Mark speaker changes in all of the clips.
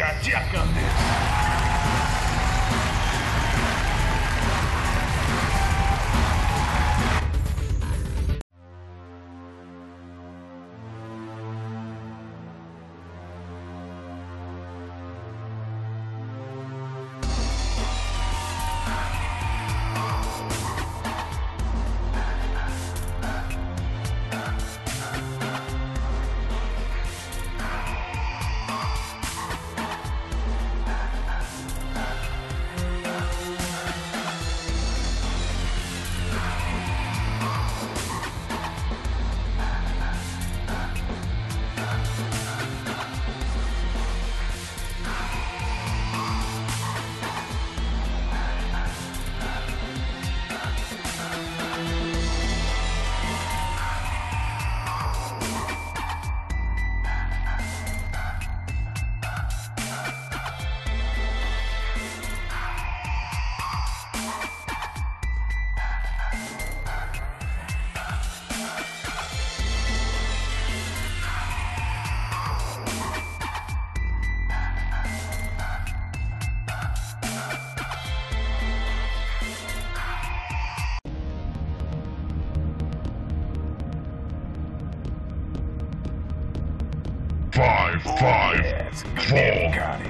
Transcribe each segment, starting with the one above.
Speaker 1: cardíaca.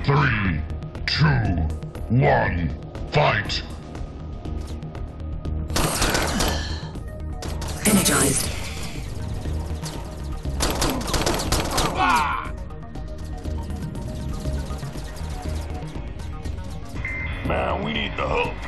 Speaker 2: three, two, one, fight!
Speaker 3: Energized.
Speaker 1: Man, we need the
Speaker 4: help.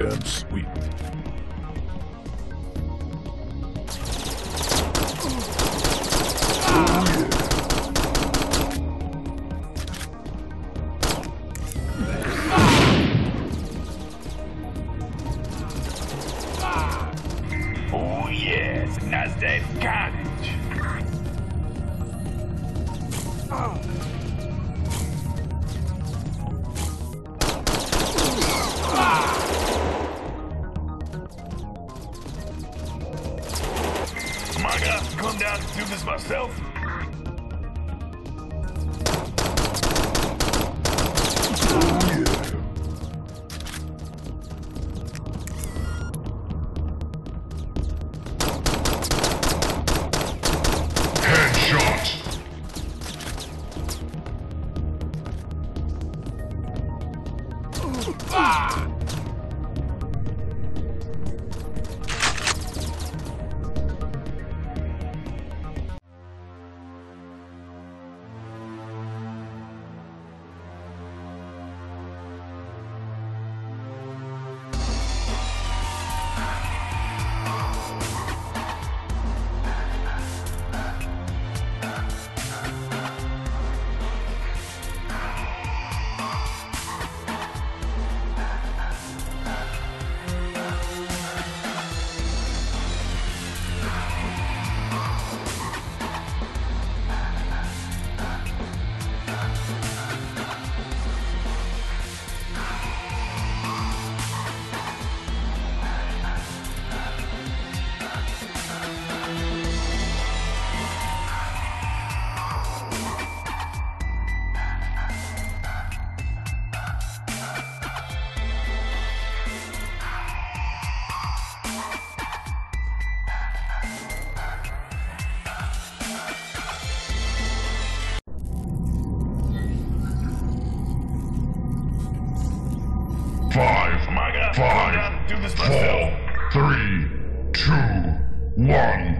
Speaker 4: and sweet.
Speaker 1: Ah! do this myself.
Speaker 2: Four, three, two, one.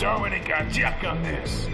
Speaker 4: Dominic got Jack on this.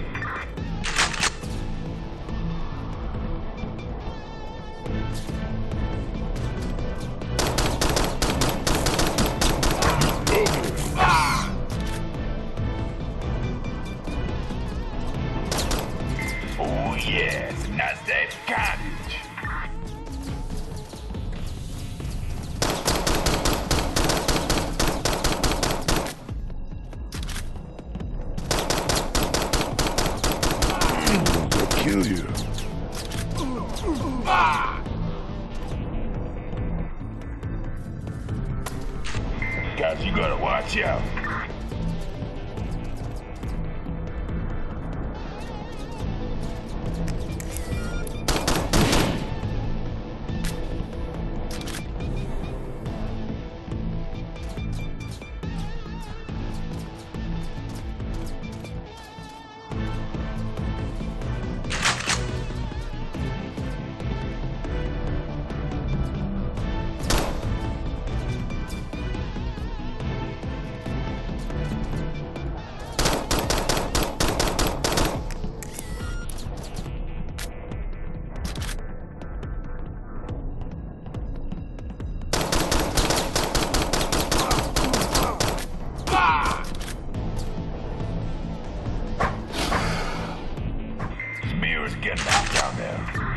Speaker 5: kill you.
Speaker 4: Guys, you gotta watch out. was getting out down there.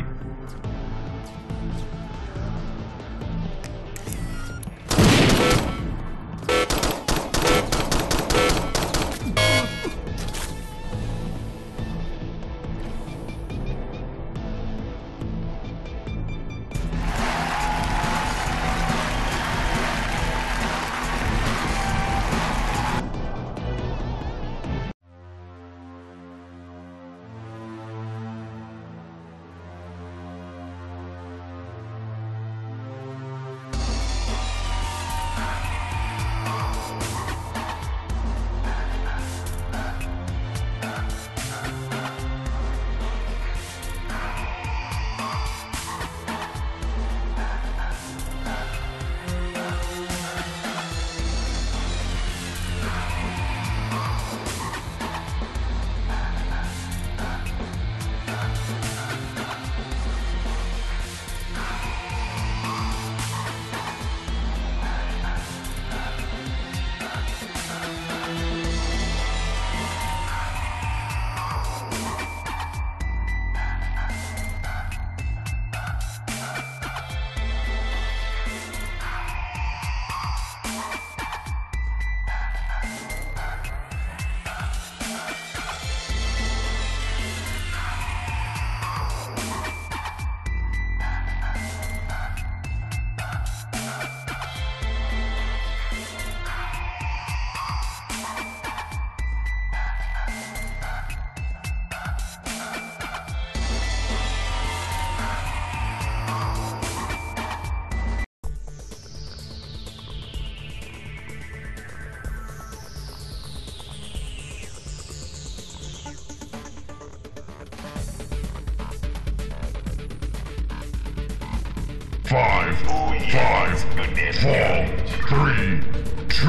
Speaker 2: Four, three, two,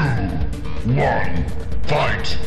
Speaker 2: one, fight!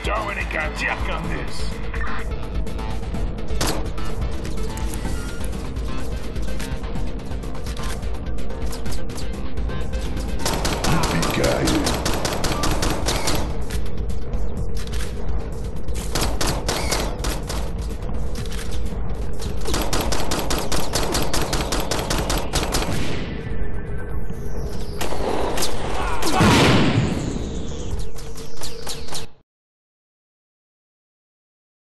Speaker 4: He's already got Jack on this. Guy.